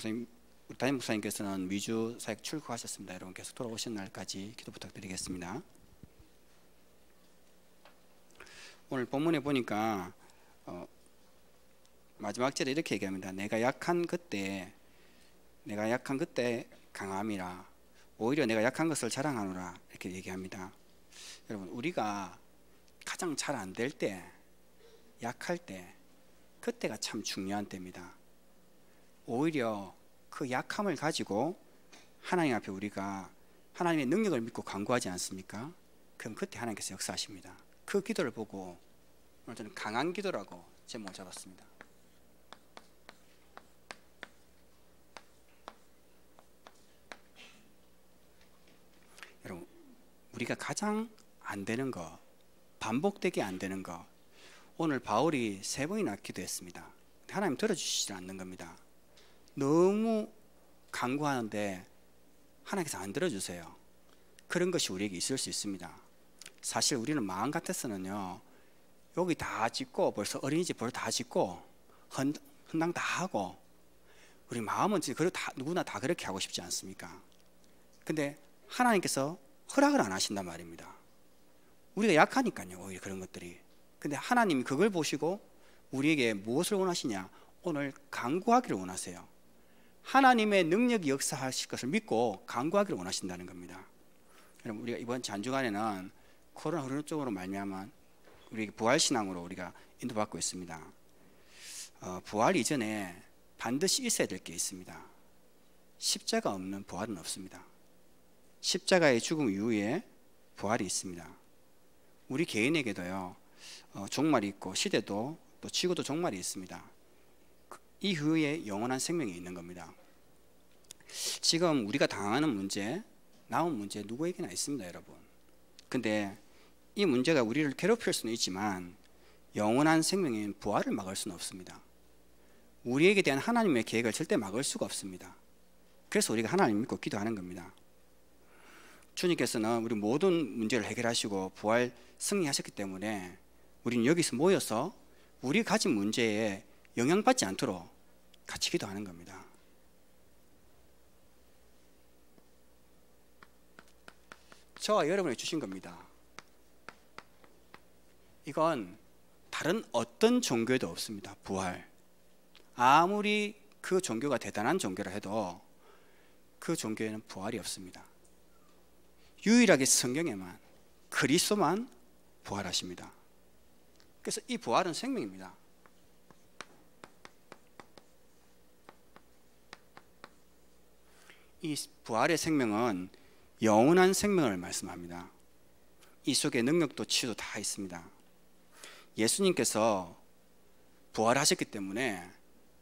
목사님, 우리 담임 목사님께서는 미주 사역 출국하셨습니다. 여러분 계속 돌아오신 날까지 기도 부탁드리겠습니다. 오늘 본문에 보니까 어, 마지막 절에 이렇게 얘기합니다. 내가 약한 그때 내가 약한 그때 강함이라 오히려 내가 약한 것을 자랑하노라 이렇게 얘기합니다. 여러분 우리가 가장 잘 안 될 때, 약할 때, 그때가 참 중요한 때입니다. 오히려 그 약함을 가지고 하나님 앞에 우리가 하나님의 능력을 믿고 간구하지 않습니까? 그럼 그때 하나님께서 역사하십니다. 그 기도를 보고 오늘 저는 강한 기도라고 제목을 잡았습니다. 여러분, 우리가 가장 안 되는 거, 반복되게 안 되는 거, 오늘 바울이 세 번이나 기도했습니다. 하나님 들어주시지 않는 겁니다. 너무 간구하는데 하나님께서 안 들어주세요. 그런 것이 우리에게 있을 수 있습니다. 사실 우리는 마음 같아서는요, 여기 다 짓고 벌써 어린이집 벌써 다 짓고 헌, 헌당 다 하고 우리 마음은 그래 다 누구나 다 그렇게 하고 싶지 않습니까? 근데 하나님께서 허락을 안 하신단 말입니다. 우리가 약하니까요, 오히려 그런 것들이. 근데 하나님이 그걸 보시고 우리에게 무엇을 원하시냐? 오늘 강구하기를 원하세요. 하나님의 능력이 역사하실 것을 믿고 강구하기를 원하신다는 겁니다. 여러분 우리가 이번 잔주간에는 코로나 흐르는 쪽으로 말미암아 우리 부활 신앙으로 우리가 인도받고 있습니다. 어, 부활 이전에 반드시 있어야 될 게 있습니다. 십자가 없는 부활은 없습니다. 십자가의 죽음 이후에 부활이 있습니다. 우리 개인에게도요 어, 종말이 있고 시대도 또 지구도 종말이 있습니다. 그 이후에 영원한 생명이 있는 겁니다. 지금 우리가 당하는 문제, 나온 문제 누구에게나 있습니다, 여러분. 근데 이 문제가 우리를 괴롭힐 수는 있지만 영원한 생명인 부활을 막을 수는 없습니다. 우리에게 대한 하나님의 계획을 절대 막을 수가 없습니다. 그래서 우리가 하나님 믿고 기도하는 겁니다. 주님께서는 우리 모든 문제를 해결하시고 부활 승리하셨기 때문에 우리는 여기서 모여서 우리 가진 문제에 영향받지 않도록 같이 기도하는 겁니다. 저와 여러분이 주신 겁니다. 이건 다른 어떤 종교에도 없습니다. 부활. 아무리 그 종교가 대단한 종교라 해도 그 종교에는 부활이 없습니다. 유일하게 성경에만 그리스도만 부활하십니다. 그래서 이 부활은 생명입니다. 이 부활의 생명은 영원한 생명을 말씀합니다. 이 속에 능력도 치유도 다 있습니다. 예수님께서 부활하셨기 때문에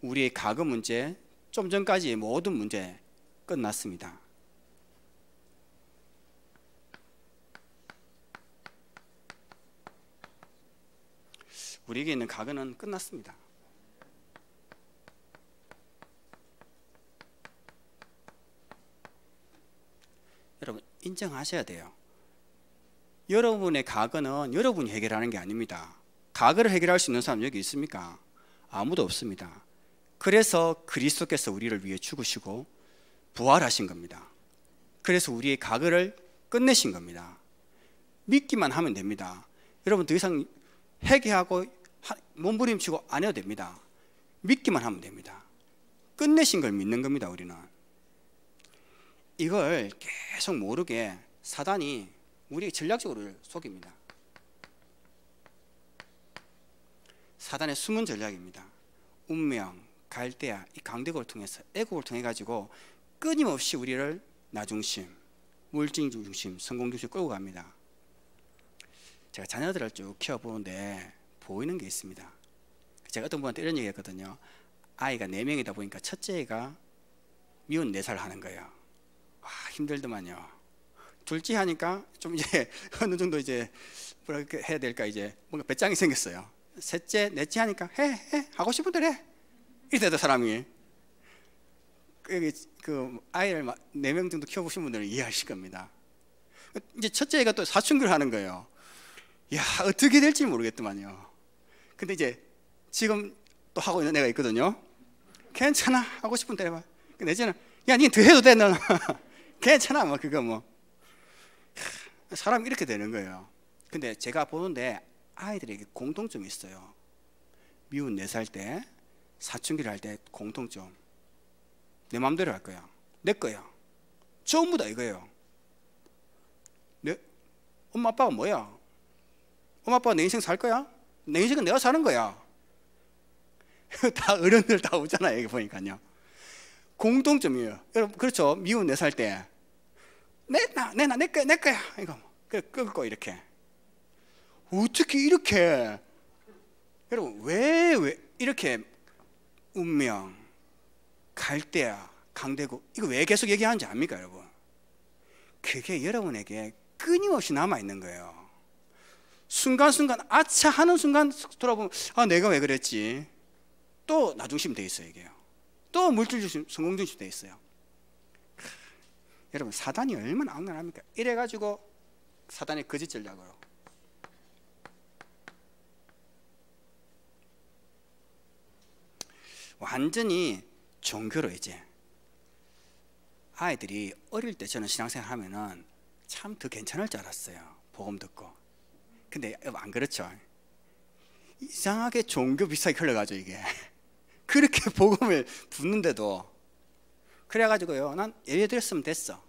우리의 과거 문제, 좀 전까지의 모든 문제 끝났습니다. 우리에게 있는 과거는 끝났습니다. 여러분 인정하셔야 돼요. 여러분의 과거는 여러분이 해결하는 게 아닙니다. 과거를 해결할 수 있는 사람 여기 있습니까? 아무도 없습니다. 그래서 그리스도께서 우리를 위해 죽으시고 부활하신 겁니다. 그래서 우리의 과거를 끝내신 겁니다. 믿기만 하면 됩니다. 여러분 더 이상 회개하고 몸부림치고 안 해도 됩니다. 믿기만 하면 됩니다. 끝내신 걸 믿는 겁니다, 우리는. 이걸 계속 모르게 사단이 우리 전략적으로 속입니다. 사단의 숨은 전략입니다. 운명, 갈대아, 이 강대국을 통해서 애국을 통해 가지고 끊임없이 우리를 나중심, 물질 중심, 성공 중심 끌고 갑니다. 제가 자녀들을 쭉 키워보는데 보이는 게 있습니다. 제가 어떤 분한테 이런 얘기 했거든요. 아이가 4명이다 보니까 첫째가 미운 4살 하는 거예요. 와, 힘들더만요. 둘째 하니까 좀 이제 어느 정도 이제 뭐라 해야 될까 이제 뭔가 배짱이 생겼어요. 셋째, 넷째 하니까 해, 해, 하고 싶은 대로 해. 이래도 사람이. 그 아이를 4명 정도 키워보신 분들은 이해하실 겁니다. 이제 첫째가 또 사춘기를 하는 거예요. 야, 어떻게 될지 모르겠더만요. 근데 이제 지금 또 하고 있는 애가 있거든요. 괜찮아. 하고 싶은 대로 해. 내지는 야, 니더 해도 돼, 너는. 괜찮아, 뭐, 그거 뭐. 사람 이렇게 되는 거예요. 근데 제가 보는데 아이들에게 공통점이 있어요. 미운 네살 때, 사춘기를 할 때 공통점. 내 마음대로 할 거야. 내 거야. 전부 다 이거예요. 내, 엄마, 아빠가 뭐야? 엄마, 아빠가 내 인생 살 거야? 내 인생은 내가 사는 거야. 다 어른들 다 오잖아요, 여기 보니까요. 공통점이에요. 여러분 그렇죠? 미운 네살 때. 내나 내나 내 거야 내 거야 이거 그 끊고 이렇게 어떻게 이렇게 여러분 왜 왜 이렇게 운명 갈대야 강대국 이거 왜 계속 얘기하는지 압니까 여러분? 그게 여러분에게 끊임없이 남아 있는 거예요. 순간순간 아차 하는 순간 돌아보면 아 내가 왜 그랬지 또 나중심 돼 있어요 이게요. 또 물질 중심, 성공 중심 돼 있어요. 여러분 사단이 얼마나 악랄합니까? 이래 가지고 사단의 거짓 전략으로 완전히 종교로 이제 아이들이 어릴 때 저는 신앙생활 하면은 참 더 괜찮을 줄 알았어요. 복음 듣고. 근데 안 그렇죠. 이상하게 종교 비슷하게 흘러가죠 이게. 그렇게 복음을 붙는데도 그래가지고요. 난 예배 드렸으면 됐어.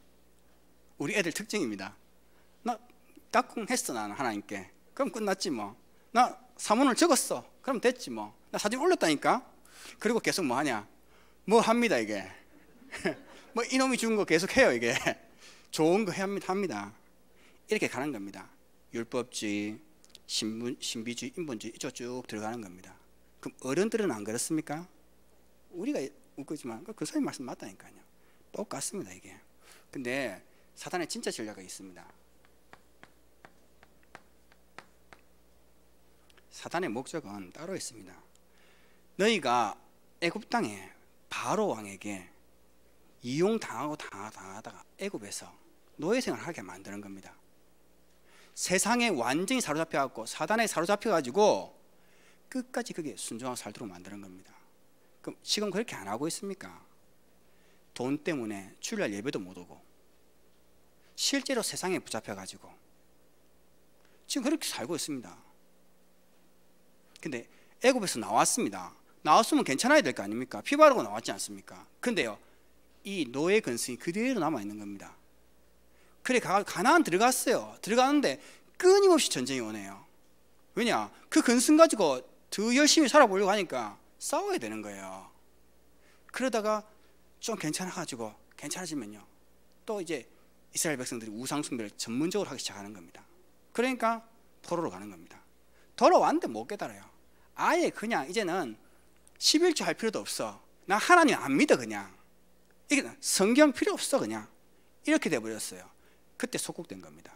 우리 애들 특징입니다. 나 딱꿍 했어 나는 하나님께. 그럼 끝났지 뭐. 나 사문을 적었어. 그럼 됐지 뭐. 나 사진 올렸다니까. 그리고 계속 뭐 하냐? 뭐 합니다 이게. 뭐 이놈이 준 거 계속 해요 이게. 좋은 거 합니다. 이렇게 가는 겁니다. 율법주의, 신분, 신비주의, 인본주의 이쪽 쭉 들어가는 겁니다. 그럼 어른들은 안 그렇습니까? 우리가 웃거지만 그 선생님 말씀 맞다니까요. 똑같습니다 이게. 근데 사단의 진짜 전략이 있습니다. 사단의 목적은 따로 있습니다. 너희가 애굽 땅에 바로 왕에게 이용 당하고 당하다가 애굽에서 노예 생활을 하게 만드는 겁니다. 세상에 완전히 사로잡혀 갖고 사단에 사로잡혀 가지고 끝까지 그게 순종하고 살도록 만드는 겁니다. 그럼 지금 그렇게 안 하고 있습니까? 돈 때문에 주일날 예배도 못 오고 실제로 세상에 붙잡혀 가지고 지금 그렇게 살고 있습니다. 근데 애굽에서 나왔습니다. 나왔으면 괜찮아야 될 거 아닙니까? 피 바르고 나왔지 않습니까? 근데요, 이 노예 근성이 그대로 남아 있는 겁니다. 그래 가 가나안 들어갔어요. 들어가는데 끊임없이 전쟁이 오네요. 왜냐? 그 근성 가지고 더 열심히 살아보려고 하니까 싸워야 되는 거예요. 그러다가 좀 괜찮아가지고 괜찮아지면요. 또 이제 이스라엘 백성들이 우상숭배를 전문적으로 하기 시작하는 겁니다. 그러니까 포로로 가는 겁니다. 돌아왔는데 못 깨달아요. 아예 그냥 이제는 11조 할 필요도 없어. 나 하나님 안 믿어 그냥. 이게 성경 필요 없어 그냥. 이렇게 돼버렸어요. 그때 속국된 겁니다.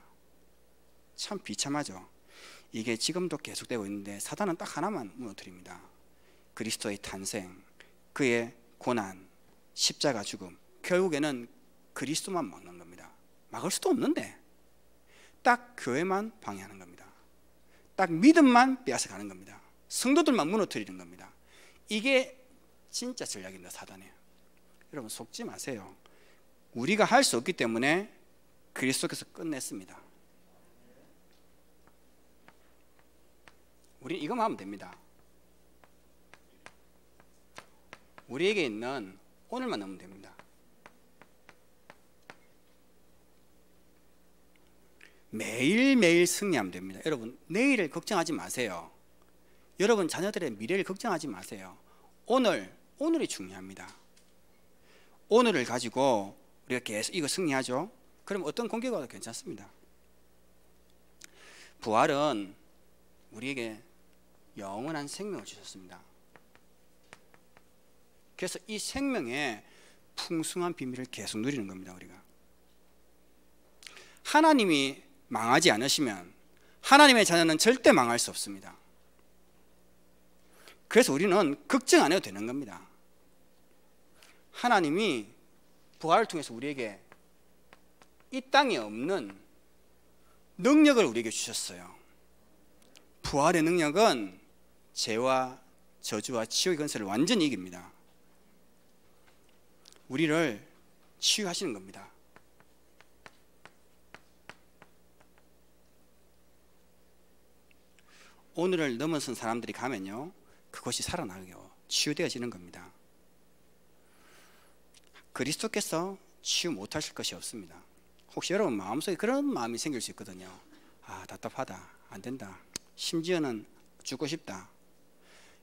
참 비참하죠. 이게 지금도 계속되고 있는데 사단은 딱 하나만 무너뜨립니다. 그리스도의 탄생, 그의 고난, 십자가 죽음. 결국에는 그리스도만 막는 겁니다. 막을 수도 없는데 딱 교회만 방해하는 겁니다. 딱 믿음만 빼앗아가는 겁니다. 성도들만 무너뜨리는 겁니다. 이게 진짜 전략입니다. 사단이에요. 여러분 속지 마세요. 우리가 할 수 없기 때문에 그리스도께서 끝냈습니다. 우리 이거만 하면 됩니다. 우리에게 있는 오늘만 넣으면 됩니다. 매일매일 승리하면 됩니다. 여러분, 내일을 걱정하지 마세요. 여러분 자녀들의 미래를 걱정하지 마세요. 오늘, 오늘이 중요합니다. 오늘을 가지고 우리가 계속 이거 승리하죠. 그럼 어떤 공격가 와도 괜찮습니다. 부활은 우리에게 영원한 생명을 주셨습니다. 그래서 이 생명의 풍성한 비밀을 계속 누리는 겁니다, 우리가. 하나님이 망하지 않으시면 하나님의 자녀는 절대 망할 수 없습니다. 그래서 우리는 걱정 안 해도 되는 겁니다. 하나님이 부활을 통해서 우리에게 이 땅에 없는 능력을 우리에게 주셨어요. 부활의 능력은 죄와 저주와 지옥의 건설을 완전히 이깁니다. 우리를 치유하시는 겁니다. 오늘을 넘어선 사람들이 가면요. 그것이 살아나요. 치유되어지는 겁니다. 그리스도께서 치유 못하실 것이 없습니다. 혹시 여러분 마음속에 그런 마음이 생길 수 있거든요. 아 답답하다, 안 된다. 심지어는 죽고 싶다.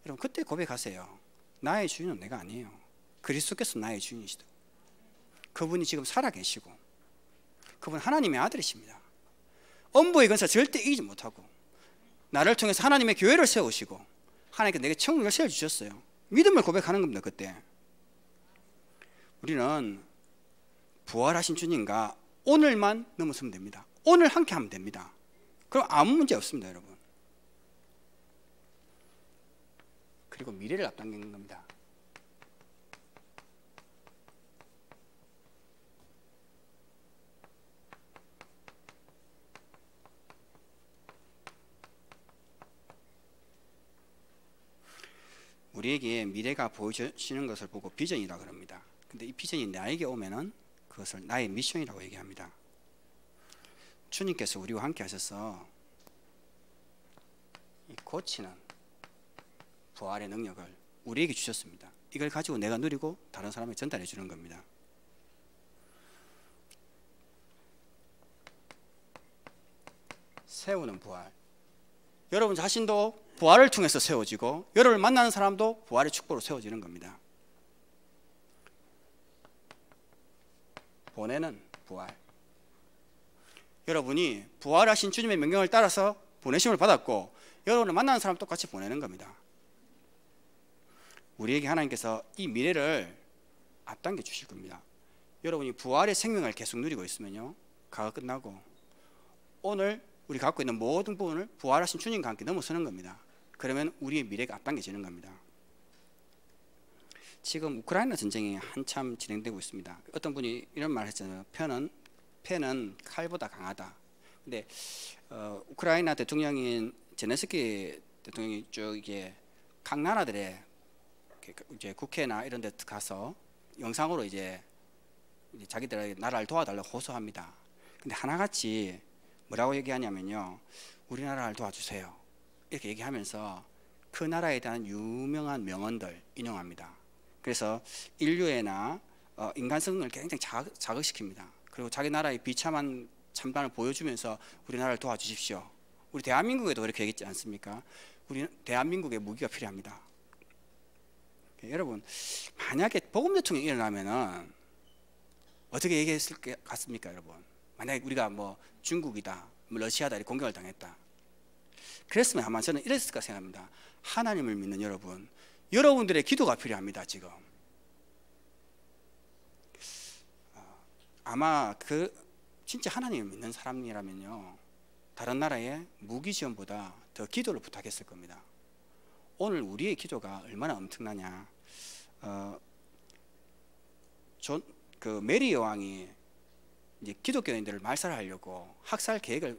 여러분 그때 고백하세요. 나의 주인은 내가 아니에요. 그리스도께서 나의 주인이시다. 그분이 지금 살아계시고 그분 하나님의 아들이십니다. 엄보의 건사 절대 이기지 못하고 나를 통해서 하나님의 교회를 세우시고 하나님께 내게 천국을 세워주셨어요. 믿음을 고백하는 겁니다. 그때 우리는 부활하신 주님과 오늘만 넘어서면 됩니다. 오늘 함께 하면 됩니다. 그럼 아무 문제 없습니다, 여러분. 그리고 미래를 앞당기는 겁니다. 우리에게 미래가 보여지는 것을 보고 비전이라 그럽니다. 근데 이 비전이 나에게 오면은 그것을 나의 미션이라고 얘기합니다. 주님께서 우리와 함께 하셔서 이 고치는 부활의 능력을 우리에게 주셨습니다. 이걸 가지고 내가 누리고 다른 사람에게 전달해 주는 겁니다. 세우는 부활. 여러분 자신도 부활을 통해서 세워지고 여러분을 만나는 사람도 부활의 축복으로 세워지는 겁니다. 보내는 부활. 여러분이 부활하신 주님의 명령을 따라서 보내심을 받았고 여러분을 만나는 사람 똑같이 보내는 겁니다. 우리에게 하나님께서 이 미래를 앞당겨 주실 겁니다. 여러분이 부활의 생명을 계속 누리고 있으면요. 가가 끝나고 오늘 우리 갖고 있는 모든 부분을 부활하신 주님과 함께 넘어서는 겁니다. 그러면 우리의 미래가 앞당겨지는 겁니다. 지금 우크라이나 전쟁이 한참 진행되고 있습니다. 어떤 분이 이런 말 했잖아요. 편은 패는 칼보다 강하다. 근데 어, 우크라이나 대통령인 제네스키 대통령이 쭉 이게 각 나라들의 이제 국회나 이런 데 가서 영상으로 이제 자기들의 나라를 도와달라고 호소합니다. 근데 하나같이 뭐라고 얘기하냐면요. 우리나라를 도와주세요. 이렇게 얘기하면서 그 나라에 대한 유명한 명언들 인용합니다. 그래서 인류애나 어, 인간성을 굉장히 자극, 자극시킵니다. 그리고 자기 나라의 비참한 참관을 보여주면서 우리나라를 도와주십시오. 우리 대한민국에도 그렇게 얘기했지 않습니까? 우리 대한민국에 무기가 필요합니다. 여러분 만약에 복음 대통령이 일어나면은 어떻게 얘기했을 것 같습니까, 여러분? 만약에 우리가 뭐 중국이다, 뭐 러시아다 이렇게 공격을 당했다. 그랬으면 아마 저는 이랬을까 생각합니다. 하나님을 믿는 여러분, 여러분들의 기도가 필요합니다, 지금. 어, 아마 그 진짜 하나님을 믿는 사람이라면요, 다른 나라의 무기 지원보다 더 기도를 부탁했을 겁니다. 오늘 우리의 기도가 얼마나 엄청나냐. 어, 존, 그 메리 여왕이 이제 기독교인들을 말살하려고 학살 계획을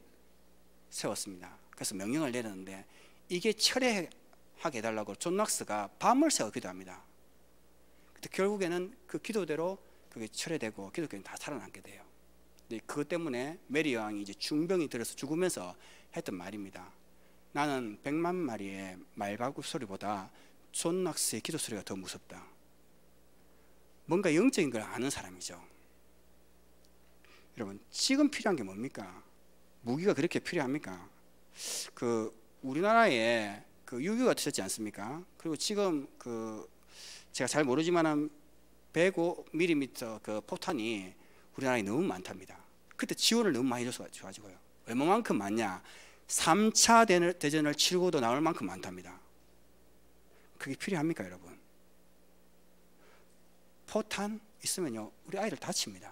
세웠습니다. 그래서 명령을 내렸는데 이게 철회하게 해달라고 존 낙스가 밤을 새워 기도합니다. 결국에는 그 기도대로 그게 철회되고 기독교인 다 살아남게 돼요. 그것 때문에 메리 왕이 이제 중병이 들어서 죽으면서 했던 말입니다. 나는 백만 마리의 말발굽 소리보다 존 낙스의 기도 소리가 더 무섭다. 뭔가 영적인 걸 아는 사람이죠. 여러분 지금 필요한 게 뭡니까? 무기가 그렇게 필요합니까? 그 우리나라에 그 유교가 터졌지 않습니까? 그리고 지금 그 제가 잘 모르지만은 105mm 그 포탄이 우리나라에 너무 많답니다. 그때 지원을 너무 많이 줘서 가지고요. 얼마만큼 많냐? 3차 대전을 치르고도 나올 만큼 많답니다. 그게 필요합니까, 여러분? 포탄 있으면요, 우리 아이들 다칩니다.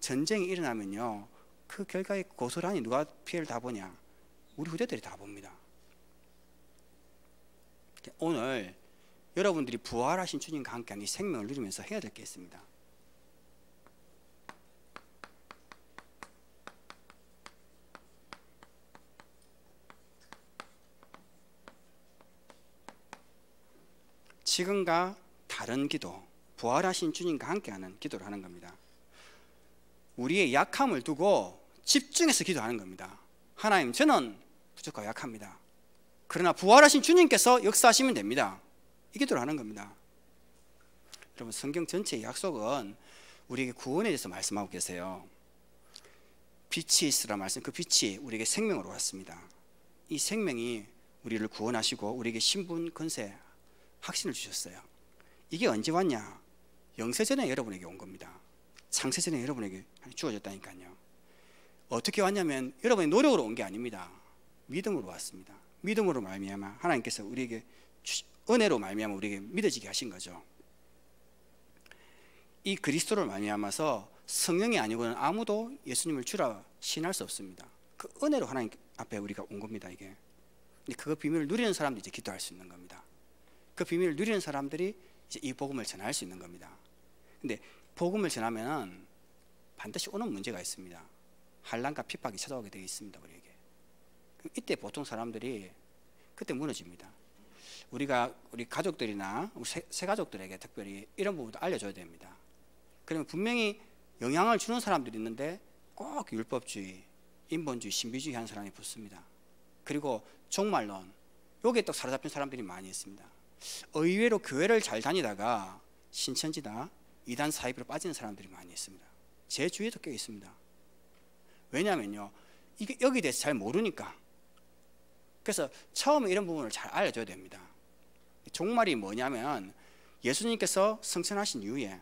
전쟁이 일어나면요, 그 결과에 고스란히 누가 피해를 다 보냐? 우리 후대들이 다 봅니다. 오늘 여러분들이 부활하신 주님과 함께한 이 생명을 누리면서 해야 될 게 있습니다. 지금과 다른 기도 부활하신 주님과 함께하는 기도를 하는 겁니다. 우리의 약함을 두고 집중해서 기도하는 겁니다. 하나님, 저는 부족하고 약합니다. 그러나 부활하신 주님께서 역사하시면 됩니다. 이 기도를 하는 겁니다. 여러분, 성경 전체의 약속은 우리에게 구원에 대해서 말씀하고 계세요. 빛이 있으라 말씀, 그 빛이 우리에게 생명으로 왔습니다. 이 생명이 우리를 구원하시고 우리에게 신분, 건세, 확신을 주셨어요. 이게 언제 왔냐? 영세전에 여러분에게 온 겁니다. 창세전에 여러분에게 주어졌다니까요. 어떻게 왔냐면 여러분의 노력으로 온 게 아닙니다. 믿음으로 왔습니다. 믿음으로 말미암아 하나님께서 우리에게 은혜로 말미암아 우리에게 믿어지게 하신 거죠. 이 그리스도를 말미암아서 성령이 아니고는 아무도 예수님을 주라 신할 수 없습니다. 그 은혜로 하나님 앞에 우리가 온 겁니다. 이게. 그 비밀을 누리는 사람들이 이제 기도할 수 있는 겁니다. 그 비밀을 누리는 사람들이 이제 이 복음을 전할 수 있는 겁니다. 근데 복음을 전하면 반드시 오는 문제가 있습니다. 한란과 핍박이 찾아오게 되어 있습니다. 우리에게. 이때 보통 사람들이 그때 무너집니다. 우리가 우리 가족들이나 우리 새, 새 가족들에게 특별히 이런 부분도 알려줘야 됩니다. 그러면 분명히 영향을 주는 사람들이 있는데 꼭 율법주의, 인본주의, 신비주의 하는 사람이 붙습니다. 그리고 종말론, 여기에 또 사로잡힌 사람들이 많이 있습니다. 의외로 교회를 잘 다니다가 신천지다 이단 사입으로 빠지는 사람들이 많이 있습니다. 제 주위에도 꽤 있습니다. 왜냐하면요, 이게 여기 대해서 잘 모르니까. 그래서 처음에 이런 부분을 잘 알려줘야 됩니다. 종말이 뭐냐면 예수님께서 성천하신 이후에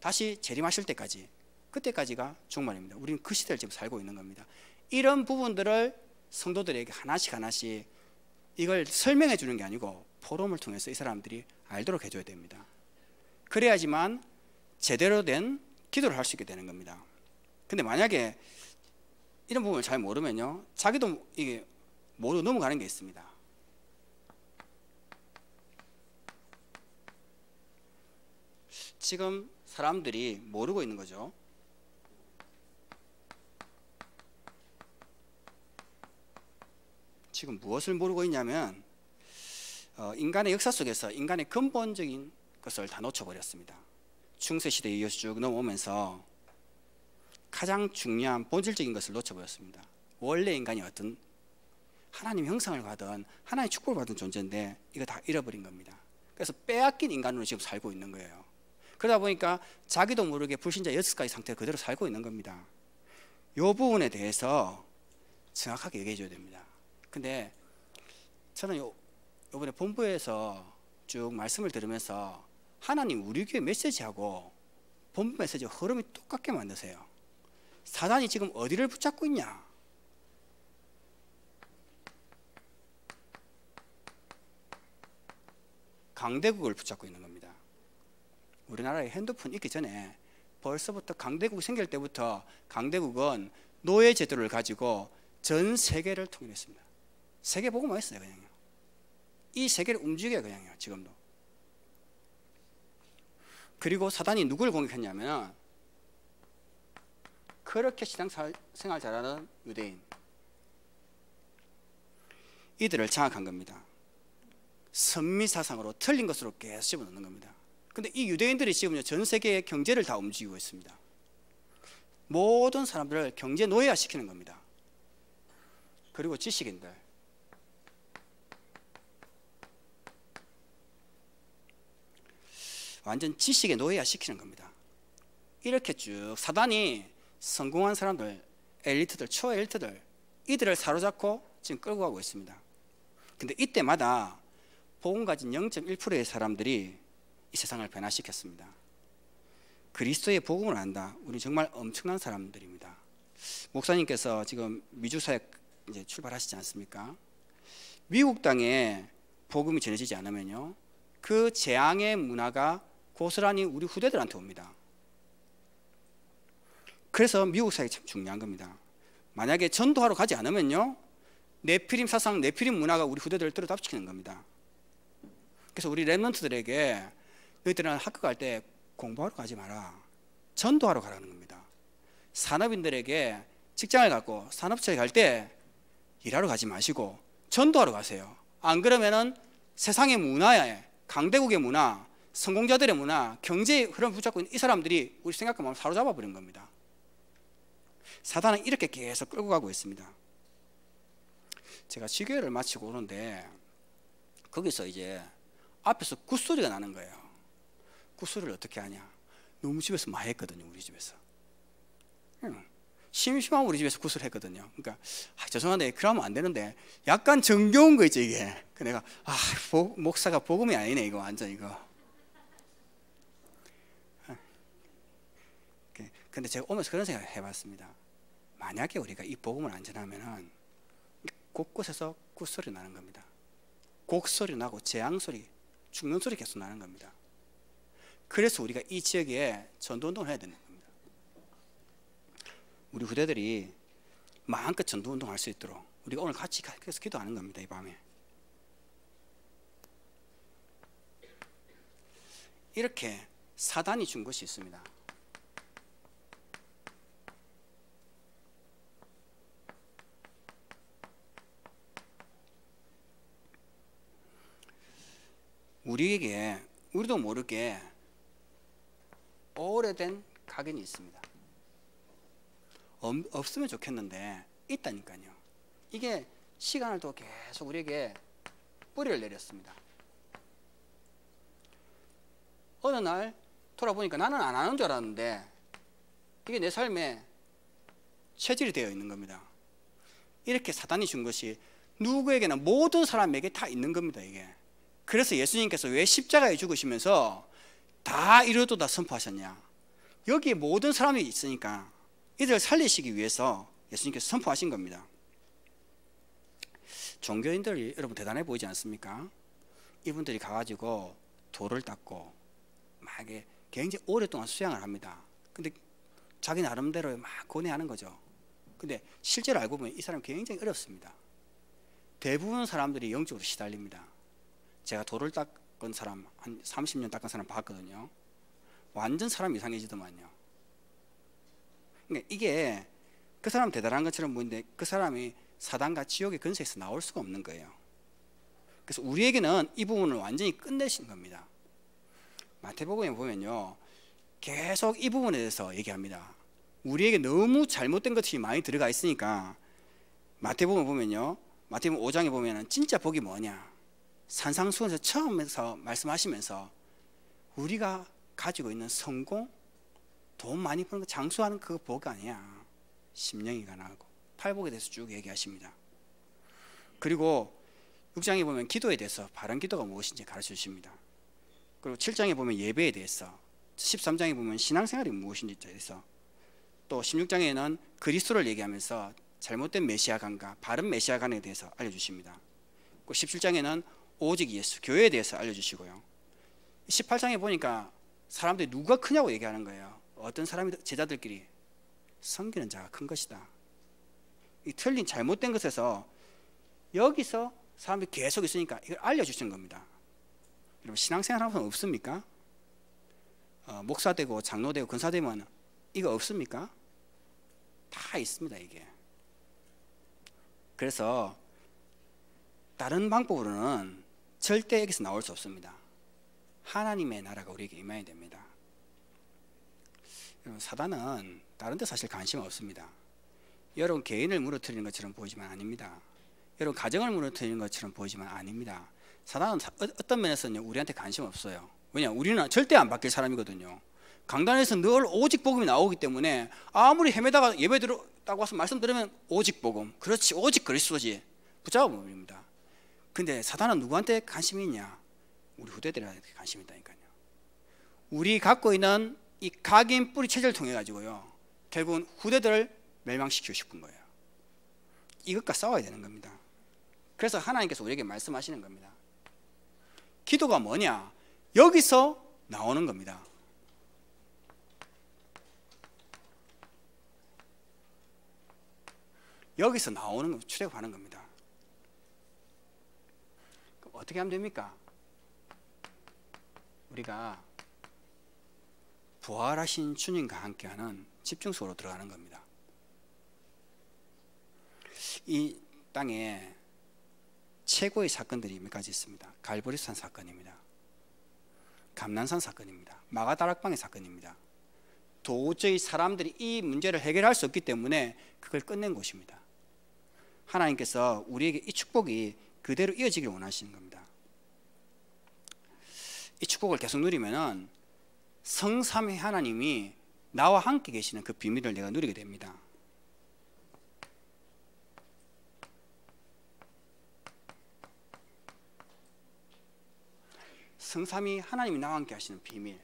다시 재림하실 때까지 그때까지가 종말입니다. 우리는 그 시대를 지금 살고 있는 겁니다. 이런 부분들을 성도들에게 하나씩 하나씩 이걸 설명해 주는 게 아니고 포럼을 통해서 이 사람들이 알도록 해줘야 됩니다. 그래야지만 제대로 된 기도를 할 수 있게 되는 겁니다. 근데 만약에 이런 부분을 잘 모르면요, 자기도 이게 모르고 넘어가는 게 있습니다. 지금 사람들이 모르고 있는 거죠. 지금 무엇을 모르고 있냐면 어, 인간의 역사 속에서 인간의 근본적인 것을 다 놓쳐버렸습니다. 중세 시대에 이어서 쭉 넘어오면서 가장 중요한 본질적인 것을 놓쳐버렸습니다. 원래 인간이 어떤 하나님 형상을 받은 하나님 축복을 받은 존재인데 이거 다 잃어버린 겁니다. 그래서 빼앗긴 인간으로 지금 살고 있는 거예요. 그러다 보니까 자기도 모르게 불신자 여섯 가지 상태를 그대로 살고 있는 겁니다. 이 부분에 대해서 정확하게 얘기해 줘야 됩니다. 근데 저는 요, 이번에 본부에서 쭉 말씀을 들으면서 하나님 우리 교회 메시지하고 본부 메시지 흐름이 똑같게 만드세요. 사단이 지금 어디를 붙잡고 있냐? 강대국을 붙잡고 있는 겁니다. 우리나라에 핸드폰 있기 전에 벌써부터 강대국이 생길 때부터 강대국은 노예 제도를 가지고 전 세계를 통일했습니다. 세계 보고만 했어요, 그냥요. 이 세계를 움직여요, 그냥요, 지금도. 그리고 사단이 누굴 공격했냐면 그렇게 신앙생활 잘하는 유대인 이들을 장악한 겁니다. 선미사상으로 틀린 것으로 계속 집어넣는 겁니다. 근데 이 유대인들이 지금 전 세계의 경제를 다 움직이고 있습니다. 모든 사람들을 경제 노예화 시키는 겁니다. 그리고 지식인들, 완전 지식의 노예화 시키는 겁니다. 이렇게 쭉 사단이 성공한 사람들, 엘리트들, 초엘리트들 이들을 사로잡고 지금 끌고 가고 있습니다. 근데 이때마다 복음 가진 0.1%의 사람들이 이 세상을 변화시켰습니다. 그리스도의 복음을 안다. 우리 정말 엄청난 사람들입니다. 목사님께서 지금 미주 사역 이제 출발하시지 않습니까? 미국 땅에 복음이 전해지지 않으면요, 그 재앙의 문화가 고스란히 우리 후대들한테 옵니다. 그래서 미국 사회가 참 중요한 겁니다. 만약에 전도하러 가지 않으면요, 네피림 사상, 네피림 문화가 우리 후대들을 들어답시키는 겁니다. 그래서 우리 랩런트들에게 너희들은 학교 갈 때 공부하러 가지 마라. 전도하러 가라는 겁니다. 산업인들에게 직장을 갖고 산업체에 갈 때 일하러 가지 마시고 전도하러 가세요. 안 그러면은 세상의 문화에 강대국의 문화, 성공자들의 문화, 경제의 흐름 붙잡고 있는 이 사람들이 우리 생각과 마음을 사로잡아 버린 겁니다. 사단은 이렇게 계속 끌고 가고 있습니다. 제가 지교회를 마치고 오는데 거기서 이제 앞에서 굿소리가 나는 거예요. 굿소리를 어떻게 하냐? 너무 집에서 많이 했거든요, 우리 집에서. 심심하면 우리 집에서 굿소리 했거든요. 그러니까 아, 죄송한데 그러면 안 되는데 약간 정겨운 거 있죠 이게. 그 내가 아 보, 목사가 복음이 아니네 이거 완전 이거. 근데 제가 오면서 그런 생각을 해봤습니다. 만약에 우리가 이 복음을 안 전하면은 곳곳에서 굿소리 나는 겁니다. 곡소리 나고 재앙소리, 죽는 소리 계속 나는 겁니다. 그래서 우리가 이 지역에 전도운동을 해야 되는 겁니다. 우리 후대들이 마음껏 전도운동할 수 있도록 우리가 오늘 같이 그래서 기도하는 겁니다. 이 밤에. 이렇게 사단이 준 것이 있습니다. 우리에게 우리도 모르게 오래된 각인이 있습니다. 없으면 좋겠는데 있다니까요. 이게 시간을 또 계속 우리에게 뿌리를 내렸습니다. 어느 날 돌아보니까 나는 안 하는 줄 알았는데 이게 내 삶에 체질이 되어 있는 겁니다. 이렇게 사단이 준 것이 누구에게나 모든 사람에게 다 있는 겁니다. 이게 그래서 예수님께서 왜 십자가에 죽으시면서 다 이루어도다 선포하셨냐? 여기에 모든 사람이 있으니까 이들을 살리시기 위해서 예수님께서 선포하신 겁니다. 종교인들이 여러분 대단해 보이지 않습니까? 이분들이 가가지고 돌을 닦고 막 굉장히 오랫동안 수양을 합니다. 근데 자기 나름대로 막 고뇌하는 거죠. 근데 실제로 알고 보면 이 사람 굉장히 어렵습니다. 대부분 사람들이 영적으로 시달립니다. 제가 돌을 닦은 사람 한 30년 닦은 사람 봤거든요. 완전 사람 이상해지더만요. 그러니까 이게 그 사람 대단한 것처럼 보이는데 그 사람이 사단과 지옥의 근세에서 나올 수가 없는 거예요. 그래서 우리에게는 이 부분을 완전히 끝내신 겁니다. 마태복음에 보면요. 계속 이 부분에 대해서 얘기합니다. 우리에게 너무 잘못된 것이 많이 들어가 있으니까 마태복음 보면요. 마태복음 5장에 보면은 진짜 복이 뭐냐? 산상수에서 처음에서 말씀하시면서 우리가 가지고 있는 성공, 돈 많이 버는 거 장수하는 그 복 아니야. 심령이 가난하고 팔복에 대해서 쭉 얘기하십니다. 그리고 6장에 보면 기도에 대해서 바른 기도가 무엇인지 가르쳐 주십니다. 그리고 7장에 보면 예배에 대해서 13장에 보면 신앙생활이 무엇인지에 대해서 또 16장에는 그리스도를 얘기하면서 잘못된 메시아관과 바른 메시아관에 대해서 알려주십니다. 17장에는 오직 예수, 교회에 대해서 알려주시고요. 18장에 보니까 사람들이 누가 크냐고 얘기하는 거예요. 어떤 사람이 제자들끼리 섬기는 자가 큰 것이다. 이 틀린 잘못된 것에서 여기서 사람들이 계속 있으니까 이걸 알려주시는 겁니다. 여러분 신앙생활 하면 없습니까? 어, 목사 되고 장로 되고 권사 되면 이거 없습니까? 다 있습니다 이게. 그래서 다른 방법으로는 절대 여기서 나올 수 없습니다. 하나님의 나라가 우리에게 임해야 됩니다. 사단은 다른 데 사실 관심 없습니다. 여러분 개인을 무너뜨리는 것처럼 보이지만 아닙니다. 여러분 가정을 무너뜨리는 것처럼 보이지만 아닙니다. 사단은 어, 어떤 면에서는 우리한테 관심 없어요. 왜냐 우리는 절대 안 바뀔 사람이거든요. 강단에서 늘 오직 복음이 나오기 때문에 아무리 헤매다가 예배 들었다고 와서 말씀 들으면 오직 복음, 그렇지 오직 그리스도지 붙잡아 버립니다. 근데 사단은 누구한테 관심이 있냐? 우리 후대들한테 관심이 있다니까요. 우리 갖고 있는 이 각인 뿌리 체제를 통해 가지고요. 결국은 후대들을 멸망시키고 싶은 거예요. 이것과 싸워야 되는 겁니다. 그래서 하나님께서 우리에게 말씀하시는 겁니다. 기도가 뭐냐? 여기서 나오는 겁니다. 여기서 나오는 출애굽하는 겁니다. 어떻게 하면 됩니까? 우리가 부활하신 주님과 함께하는 집중 속으로 들어가는 겁니다. 이 땅에 최고의 사건들이 몇 가지 있습니다. 갈보리산 사건입니다. 감난산 사건입니다. 마가다락방의 사건입니다. 도저히 사람들이 이 문제를 해결할 수 없기 때문에 그걸 끝낸 것입니다. 하나님께서 우리에게 이 축복이 그대로 이어지길 원하시는 겁니다. 이 축복을 계속 누리면은 성삼위 하나님이 나와 함께 계시는 그 비밀을 내가 누리게 됩니다. 성삼위 하나님이 나와 함께 하시는 비밀.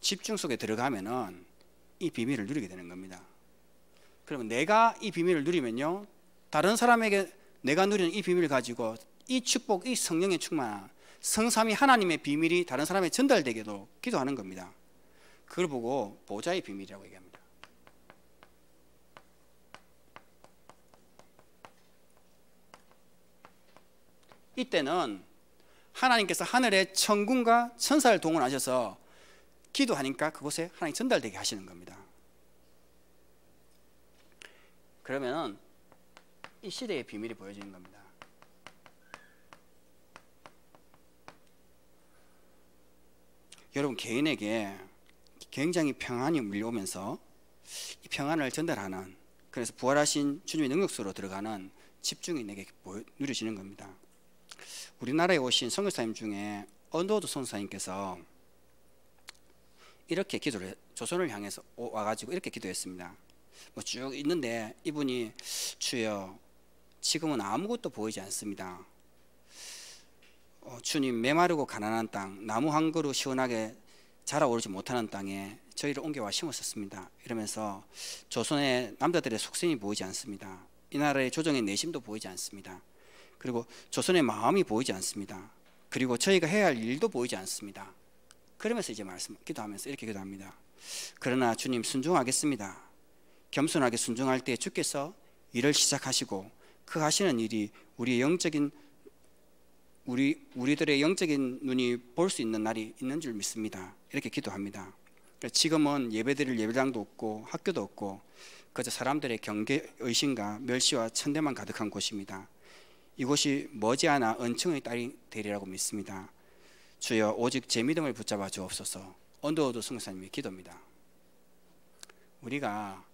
집중 속에 들어가면은 이 비밀을 누리게 되는 겁니다. 그러면 내가 이 비밀을 누리면요, 다른 사람에게 내가 누리는 이 비밀을 가지고 이 축복, 이 성령의 충만, 성삼이 하나님의 비밀이 다른 사람에 전달되게도 기도하는 겁니다. 그걸 보고 보좌의 비밀이라고 얘기합니다. 이때는 하나님께서 하늘의 천군과 천사를 동원하셔서 기도하니까 그곳에 하나님 전달되게 하시는 겁니다. 그러면 이 시대의 비밀이 보여지는 겁니다. 여러분 개인에게 굉장히 평안이 밀려오면서 이 평안을 전달하는 그래서 부활하신 주님의 능력 속으로 들어가는 집중이 내게 누려지는 겁니다. 우리나라에 오신 선교사님 중에 언더우드 선교사님께서 이렇게 기도를 조선을 향해서 와가지고 이렇게 기도했습니다. 뭐 쭉 있는데 이분이 주여 지금은 아무것도 보이지 않습니다. 어, 주님 메마르고 가난한 땅 나무 한 그루 시원하게 자라오르지 못하는 땅에 저희를 옮겨와 심었었습니다. 이러면서 조선의 남자들의 속셈이 보이지 않습니다. 이 나라의 조정의 내심도 보이지 않습니다. 그리고 조선의 마음이 보이지 않습니다. 그리고 저희가 해야 할 일도 보이지 않습니다. 그러면서 이제 말씀 기도하면서 이렇게 기도합니다. 그러나 주님 순종하겠습니다. 겸손하게 순종할 때 주께서 일을 시작하시고 그 하시는 일이 우리의 영적인 우리 우리들의 영적인 눈이 볼 수 있는 날이 있는 줄 믿습니다. 이렇게 기도합니다. 지금은 예배드릴 예배당도 없고 학교도 없고 그저 사람들의 경계 의심과 멸시와 천대만 가득한 곳입니다. 이곳이 머지않아 은총의 땅이 되리라고 믿습니다. 주여 오직 제 믿음을 붙잡아 주옵소서. 언더우드 선교사님의 기도입니다. 우리가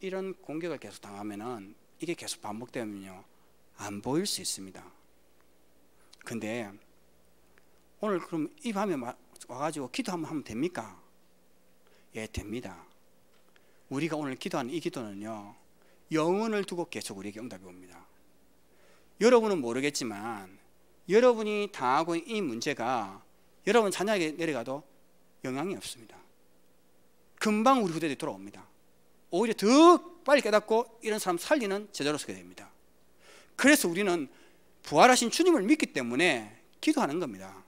이런 공격을 계속 당하면은 이게 계속 반복되면요 안 보일 수 있습니다. 근데 오늘 그럼 이 밤에 와가지고 기도 한번 하면 됩니까? 예, 됩니다. 우리가 오늘 기도하는 이 기도는요, 영혼을 두고 계속 우리에게 응답이 옵니다. 여러분은 모르겠지만, 여러분이 당하고 이 문제가 여러분 자녀에게 내려가도 영향이 없습니다. 금방 우리 후대들이 돌아옵니다. 오히려 더 빨리 깨닫고 이런 사람 살리는 제자로 서게 됩니다. 그래서 우리는 부활하신 주님을 믿기 때문에 기도하는 겁니다.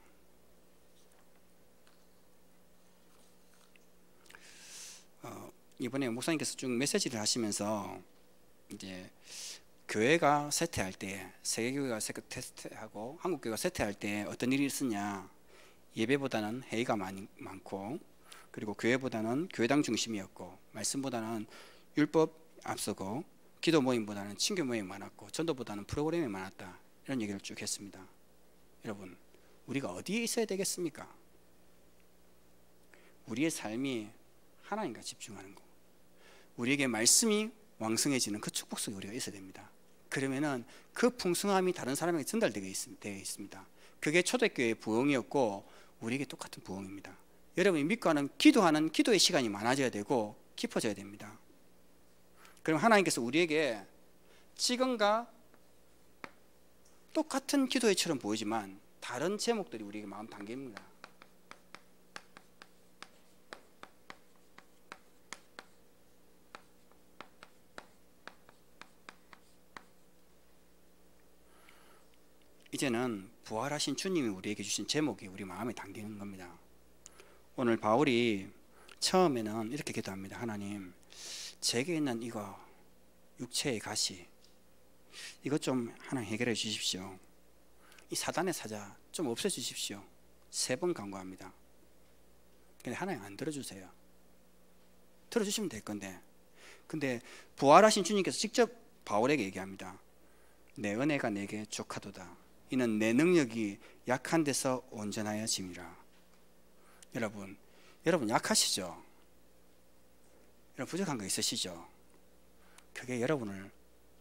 어, 이번에 목사님께서 쭉 메시지를 하시면서 이제 교회가 세퇴할 때 세계교회가 세퇴하고 한국교회가 세퇴할 때 어떤 일이 있었냐 예배보다는 회의가 많이, 많고 그리고 교회보다는 교회당 중심이었고 말씀보다는 율법 앞서고 기도 모임보다는 친교 모임이 많았고 전도보다는 프로그램이 많았다 이런 얘기를 쭉 했습니다. 여러분 우리가 어디에 있어야 되겠습니까? 우리의 삶이 하나님과 집중하는 거. 우리에게 말씀이 왕성해지는 그 축복 속에 우리가 있어야 됩니다. 그러면은 그 풍성함이 다른 사람에게 전달되어 있습니다. 그게 초대교회의 부흥이었고 우리에게 똑같은 부흥입니다. 여러분이 믿고 하는 기도하는 기도의 시간이 많아져야 되고 깊어져야 됩니다. 그럼 하나님께서 우리에게 지금과 똑같은 기도회처럼 보이지만 다른 제목들이 우리에게 마음 담깁니다. 이제는 부활하신 주님이 우리에게 주신 제목이 우리 마음에 담기는 겁니다. 오늘 바울이 처음에는 이렇게 기도합니다. 하나님, 제게 있는 이거 육체의 가시 이것 좀 하나 해결해 주십시오. 이 사단의 사자 좀 없애 주십시오. 세 번 간구합니다. 근데 하나님 안 들어주세요. 들어주시면 될 건데. 근데 부활하신 주님께서 직접 바울에게 얘기합니다. 내 은혜가 내게 족하도다. 이는 내 능력이 약한 데서 온전하여 짐이라. 여러분, 여러분 약하시죠? 여러분 부족한 거 있으시죠? 그게 여러분을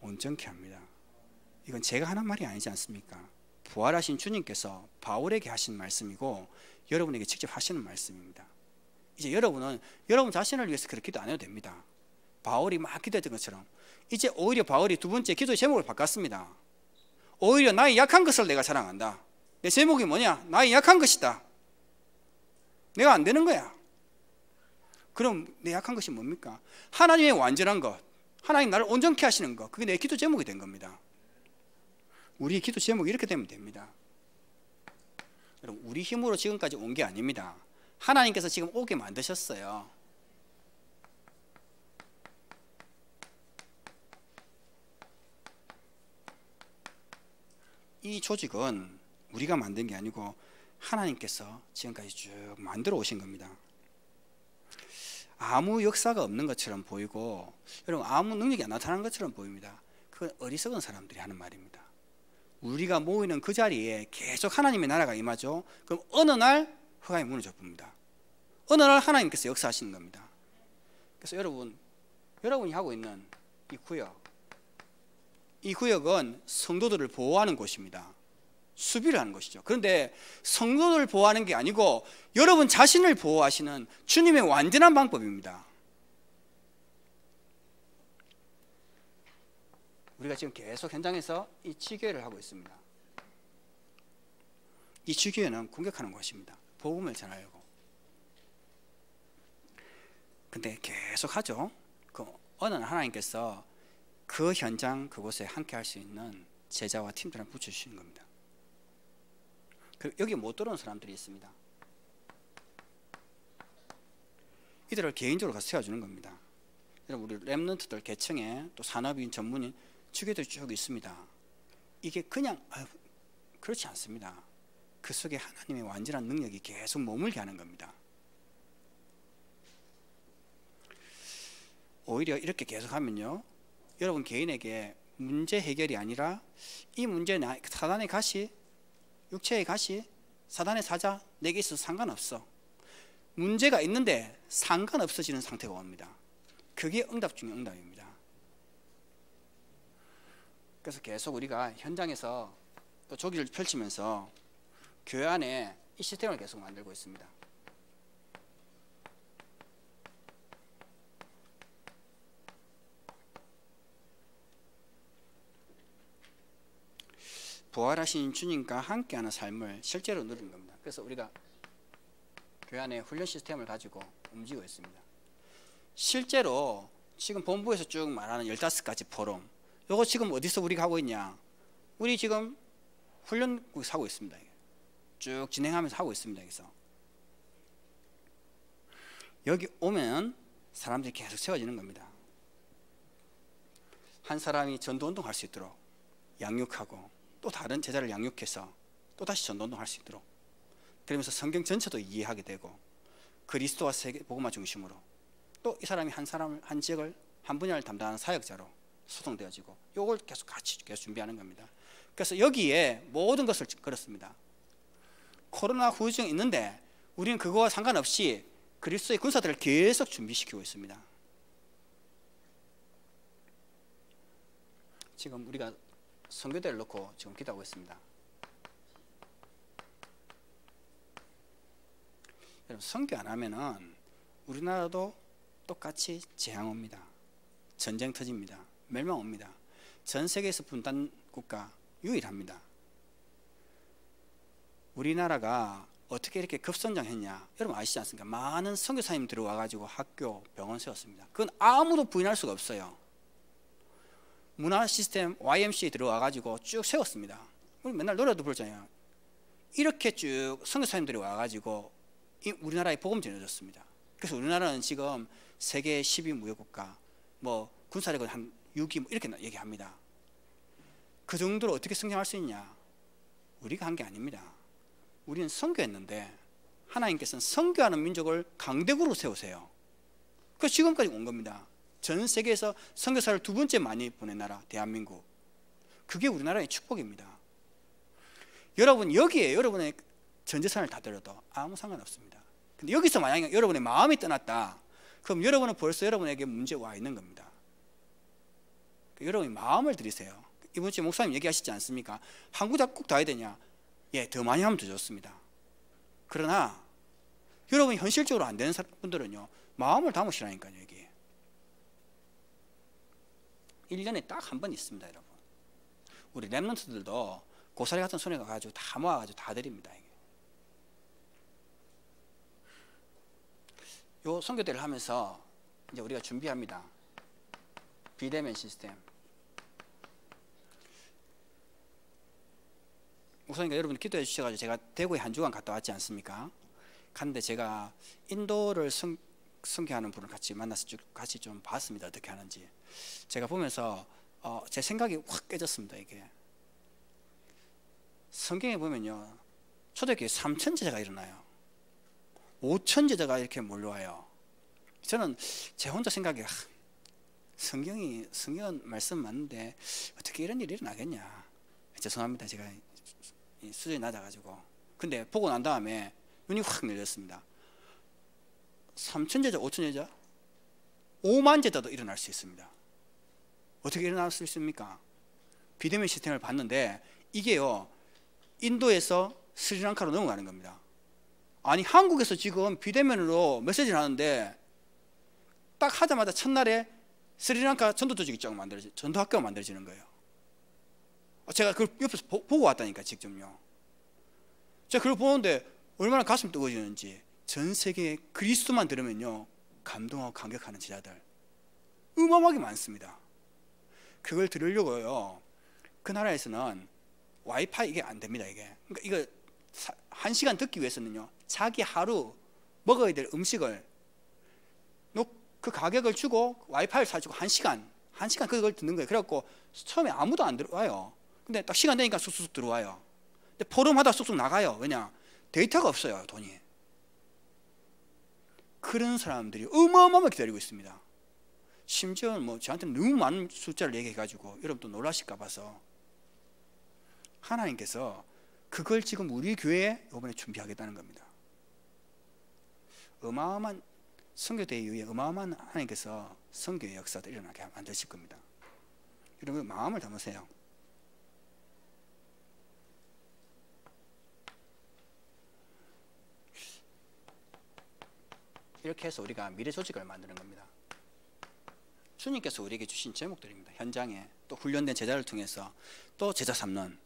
온전케 합니다. 이건 제가 하는 말이 아니지 않습니까? 부활하신 주님께서 바울에게 하신 말씀이고 여러분에게 직접 하시는 말씀입니다. 이제 여러분은 여러분 자신을 위해서 그렇게 기도 안 해도 됩니다. 바울이 막 기도했던 것처럼 이제 오히려 바울이 두 번째 기도 제목을 바꿨습니다. 오히려 나의 약한 것을 내가 자랑한다. 내 제목이 뭐냐? 나의 약한 것이다. 내가 안 되는 거야. 그럼 내 약한 것이 뭡니까? 하나님의 완전한 것, 하나님 나를 온전케 하시는 것, 그게 내 기도 제목이 된 겁니다. 우리 기도 제목이 이렇게 되면 됩니다. 여러분, 우리 힘으로 지금까지 온 게 아닙니다. 하나님께서 지금 오게 만드셨어요. 이 조직은 우리가 만든 게 아니고 하나님께서 지금까지 쭉 만들어 오신 겁니다. 아무 역사가 없는 것처럼 보이고 여러분 아무 능력이 안 나타나는 것처럼 보입니다. 그건 어리석은 사람들이 하는 말입니다. 우리가 모이는 그 자리에 계속 하나님의 나라가 임하죠. 그럼 어느 날 허가의 문을 접습니다. 어느 날 하나님께서 역사하시는 겁니다. 그래서 여러분 여러분이 하고 있는 이 구역 이 구역은 성도들을 보호하는 곳입니다. 수비를 하는 것이죠. 그런데 성도를 보호하는 게 아니고 여러분 자신을 보호하시는 주님의 완전한 방법입니다. 우리가 지금 계속 현장에서 이 치교회를 하고 있습니다. 이 치교회는 공격하는 것입니다. 복음을 전하려고. 근데 계속 하죠. 그 어느 하나님께서 그 현장 그곳에 함께 할 수 있는 제자와 팀들을 붙여주시는 겁니다. 여기 못 들어온 사람들이 있습니다. 이들을 개인적으로 가서 세워주는 겁니다. 우리 랩런트들 계층에 또 산업인 전문인 주교들 쭉 있습니다. 이게 그냥 아유, 그렇지 않습니다. 그 속에 하나님의 완전한 능력이 계속 머물게 하는 겁니다. 오히려 이렇게 계속하면요, 여러분 개인에게 문제 해결이 아니라 이 문제는 사단의 가시 육체의 가시, 사단의 사자 내게 있어서 상관없어. 문제가 있는데 상관없어지는 상태가 옵니다. 그게 응답 중의 응답입니다. 그래서 계속 우리가 현장에서 또 조기를 펼치면서 교회 안에 이 시스템을 계속 만들고 있습니다. 부활하신 주님과 함께하는 삶을 실제로 누리는 겁니다. 그래서 우리가 교회 안에 훈련 시스템을 가지고 움직이고 있습니다. 실제로 지금 본부에서 쭉 말하는 15가지 포럼 이거 지금 어디서 우리가 하고 있냐 우리 지금 훈련국에서 하고 있습니다. 쭉 진행하면서 하고 있습니다. 여기서 여기 오면 사람들이 계속 세워지는 겁니다. 한 사람이 전도운동 할 수 있도록 양육하고 또 다른 제자를 양육해서 또 다시 전도운동 할수 있도록 그러면서 성경 전체도 이해하게 되고 그리스도와 세계 복음화 중심으로 또 이 사람이 한 사람을 한 지역을 한 분야를 담당하는 사역자로 소통되어지고 이걸 계속 같이 계속 준비하는 겁니다. 그래서 여기에 모든 것을 걸었습니다. 코로나 후유증이 있는데 우리는 그거와 상관없이 그리스도의 군사들을 계속 준비시키고 있습니다. 지금 우리가 선교대를 놓고 지금 기도하고 있습니다. 여러분 선교 안 하면은 우리나라도 똑같이 재앙 옵니다. 전쟁 터집니다. 멸망 옵니다. 전 세계에서 분단 국가 유일합니다. 우리나라가 어떻게 이렇게 급선장했냐? 여러분 아시지 않습니까? 많은 선교사님 들어와 가지고 학교, 병원 세웠습니다. 그건 아무도 부인할 수가 없어요. 문화 시스템 YMCA 들어와 가지고 쭉 세웠습니다. 우리 맨날 노래도 부르잖아요. 이렇게 쭉 선교사님들이 와 가지고 우리나라에 복음 전해졌습니다. 그래서 우리나라는 지금 세계 10위 무역 국가, 뭐 군사력은 한 6위 뭐 이렇게 얘기합니다. 그 정도로 어떻게 성장할 수 있냐? 우리가 한 게 아닙니다. 우리는 선교했는데 하나님께서는 선교하는 민족을 강대국으로 세우세요. 그 지금까지 온 겁니다. 전 세계에서 선교사를 두 번째 많이 보낸 나라 대한민국. 그게 우리나라의 축복입니다. 여러분 여기에 여러분의 전 재산을 다 들어도 아무 상관없습니다. 근데 여기서 만약에 여러분의 마음이 떠났다. 그럼 여러분은 벌써 여러분에게 문제 와 있는 겁니다. 여러분이 마음을 들이세요. 이번 주에 목사님 얘기하시지 않습니까? 한 구자 꼭다 해야 되냐? 예, 더 많이 하면 더 좋습니다. 그러나 여러분이 현실적으로 안 되는 분들은요, 마음을 담으시라니까요, 여기. 1년에 딱 한 번 있습니다, 여러분. 우리 랩런트들도 고사리 같은 손에 가가지고 다 모아가지고 다 드립니다. 이게. 요 선교대를 하면서 이제 우리가 준비합니다. 비대면 시스템. 우선 여러분 기도해 주셔가지고 제가 대구에 한 주간 갔다 왔지 않습니까? 갔는데 제가 인도를 성, 성교하는 분을 같이 만나서 쭉 같이 좀 봤습니다. 어떻게 하는지. 제가 보면서 어, 제 생각이 확 깨졌습니다. 이게 성경에 보면요, 초대교회 3천 제자가 일어나요. 5천 제자가 이렇게 몰려와요. 저는 제 혼자 생각에 아, 성경이 성경 말씀 맞는데 어떻게 이런 일이 일어나겠냐. 죄송합니다. 제가 수준이 낮아가지고. 근데 보고 난 다음에 눈이 확 열렸습니다. 3천 제자, 5천 제자, 5만 제자도 일어날 수 있습니다. 어떻게 일어날 수 있습니까? 비대면 시스템을 봤는데 이게요 인도에서 스리랑카로 넘어가는 겁니다. 아니 한국에서 지금 비대면으로 메시지를 하는데 딱 하자마자 첫날에 스리랑카 전도 조직이 쫙 만들어지 전도 학교가 만들어지는 거예요. 제가 그걸 옆에서 보, 고 왔다니까 직접요. 제가 그걸 보는데 얼마나 가슴 뜨거워지는지 전 세계 그리스도만 들으면요 감동하고 감격하는 제자들 어마어마하게 많습니다. 그걸 들으려고요. 그 나라에서는 와이파이 이게 안 됩니다 이게. 그러니까 이거 한 시간 듣기 위해서는요 자기 하루 먹어야 될 음식을 그 가격을 주고 와이파이를 사주고 한 시간 한 시간 그걸 듣는 거예요. 그래갖고 처음에 아무도 안 들어와요. 근데 딱 시간 되니까 쑥쑥 들어와요. 근데 포럼하다 쑥쑥 나가요. 왜냐 데이터가 없어요 돈이. 그런 사람들이 어마어마하게 기다리고 있습니다. 심지어 뭐 저한테 너무 많은 숫자를 얘기해가지고 여러분 또 놀라실까 봐서 하나님께서 그걸 지금 우리 교회에 이번에 준비하겠다는 겁니다. 어마어마한 성교대 이후에 어마어마한 하나님께서 성교의 역사도 일어나게 만드실 겁니다. 여러분 마음을 담으세요. 이렇게 해서 우리가 미래 조직을 만드는 겁니다. 주님께서 우리에게 주신 제목들입니다. 현장에 또 훈련된 제자를 통해서 또 제자 삼는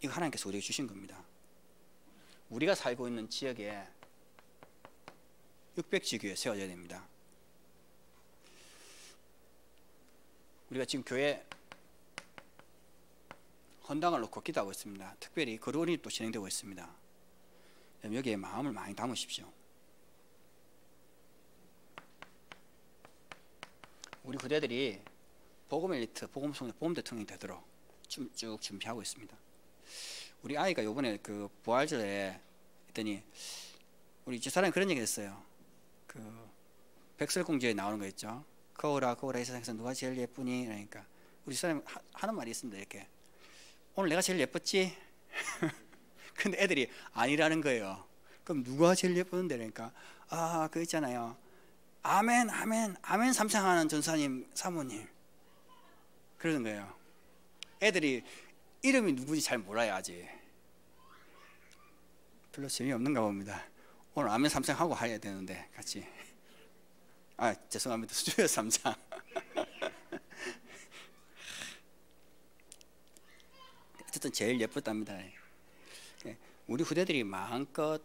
이거 하나님께서 우리에게 주신 겁니다. 우리가 살고 있는 지역에 600지교에 세워져야 됩니다. 우리가 지금 교회 헌당을 놓고 기도하고 있습니다. 특별히 거론이 또 진행되고 있습니다. 여기에 마음을 많이 담으십시오. 우리 부대들이 복음 엘리트, 복음 송 복음 대통령이 되도록 쭉 준비하고 있습니다. 우리 아이가 요번에 그 부활절에 했더니 우리 집사람이 그런 얘기 했어요. 그 백설공주에 나오는 거 있죠. 거울아 거울아 이 세상에서 누가 제일 예쁘니? 그러니까 우리 집사람이 하는 말이 있습니다. 이렇게 오늘 내가 제일 예뻤지? 근데 애들이 아니라는 거예요. 그럼 누가 제일 예쁘는데? 그러니까 아, 그 있잖아요. 아멘, 아멘, 아멘 삼창하는 전사님, 사모님. 그러는 거예요. 애들이 이름이 누구지 잘 몰라요, 아직. 별로 재미없는가 봅니다. 오늘 아멘 삼창하고 해야 되는데, 같이. 아, 죄송합니다. 수주여 삼창. 어쨌든 제일 예뻤답니다. 예, 우리 후대들이 마음껏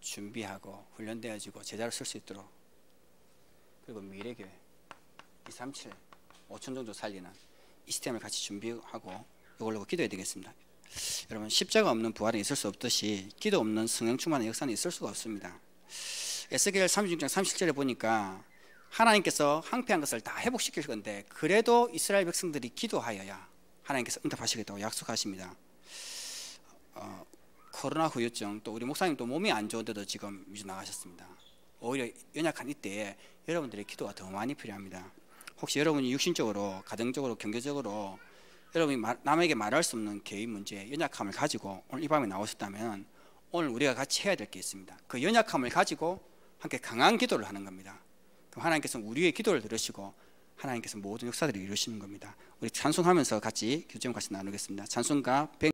준비하고 훈련되어지고 제자로 쓸 수 있도록 그리고 미래교회 237 5천 정도 살리는 이 시스템을 같이 준비하고 이걸로 기도해야 되겠습니다. 여러분 십자가 없는 부활은 있을 수 없듯이 기도 없는 성령 충만의 역사는 있을 수가 없습니다. 에스겔 36장 37절에 보니까 하나님께서 항폐한 것을 다 회복시킬 건데 그래도 이스라엘 백성들이 기도하여야 하나님께서 응답하시겠다고 약속하십니다. 어, 코로나 후유증 또 우리 목사님 또 몸이 안 좋은데도 지금 이제 나가셨습니다. 오히려 연약한 이때에 여러분들의 기도가 더 많이 필요합니다. 혹시 여러분이 육신적으로, 가정적으로, 경제적으로 여러분이 말- 남에게 말할 수 없는 개인 문제, 연약함을 가지고 오늘 이 밤에 나오셨다면 오늘 우리가 같이 해야 될 게 있습니다. 그 연약함을 가지고 함께 강한 기도를 하는 겁니다. 그럼 하나님께서는 우리의 기도를 들으시고 하나님께서 모든 역사들을 이루시는 겁니다. 우리 찬송하면서 같이 교제ም 같이 나누겠습니다. 찬송가 100